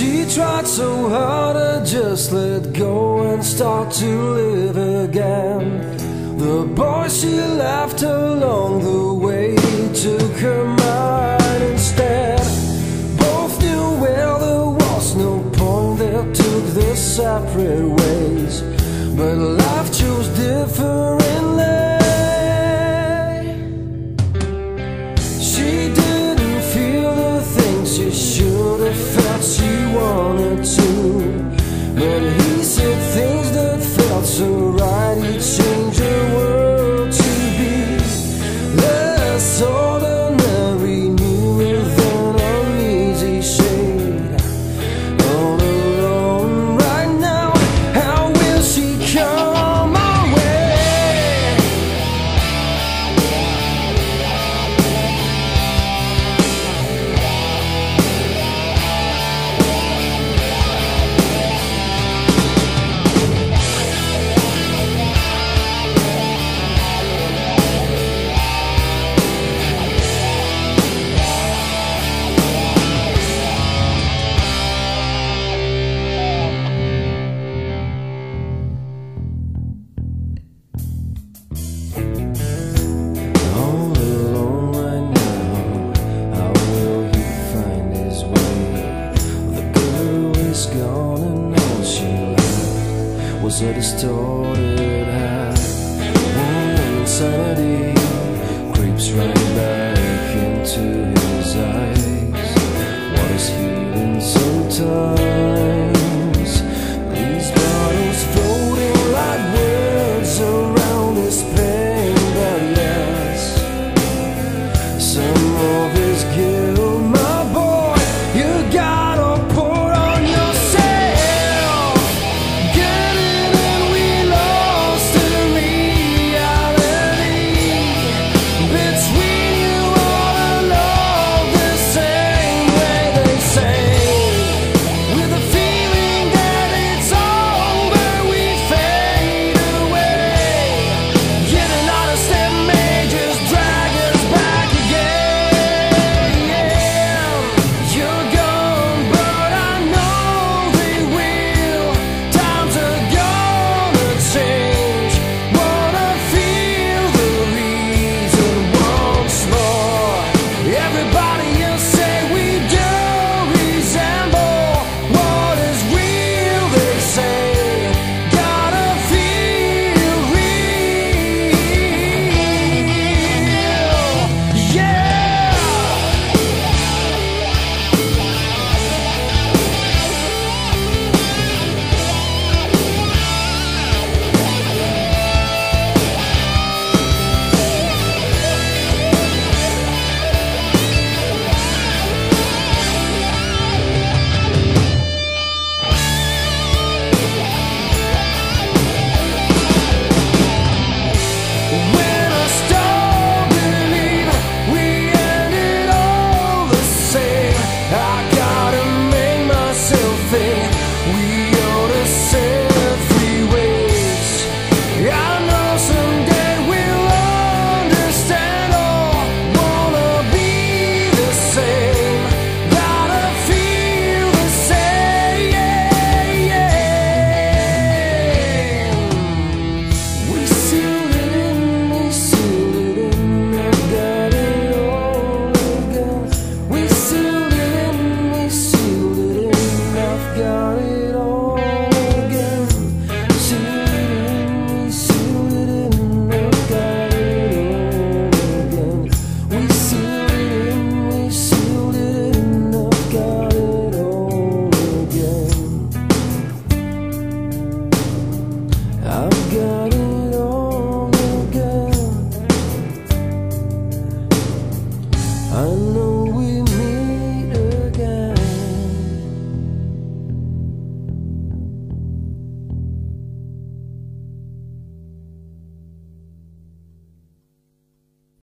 She tried so hard to just let go and start to live again. The boy she left along the way took her mind instead. Both knew well there was no point, they took their separate ways. But life chose differently. A distorted distorted and insanity creeps right back into his eyes. What is healing sometimes?